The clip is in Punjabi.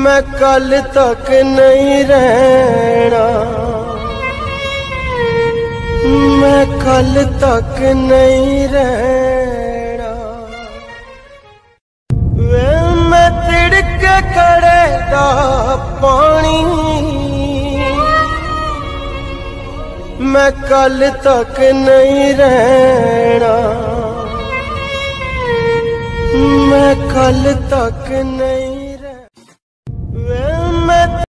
ਮੈਂ ਕੱਲ ਤੱਕ ਨਹੀਂ ਰਹਿਣਾ। ਮੈਂ ਕੱਲ ਤੱਕ ਨਹੀਂ ਰਹਿਣਾ। ਵੇ ਮੈਂ ਤਿੜਕ ਕੜੇ ਦਾ ਪਾਣੀ। ਮੈਂ ਕੱਲ ਤੱਕ ਨਹੀਂ ਰਹਿਣਾ। ਮੈਂ ਕੱਲ ਤੱਕ ਨਹੀਂ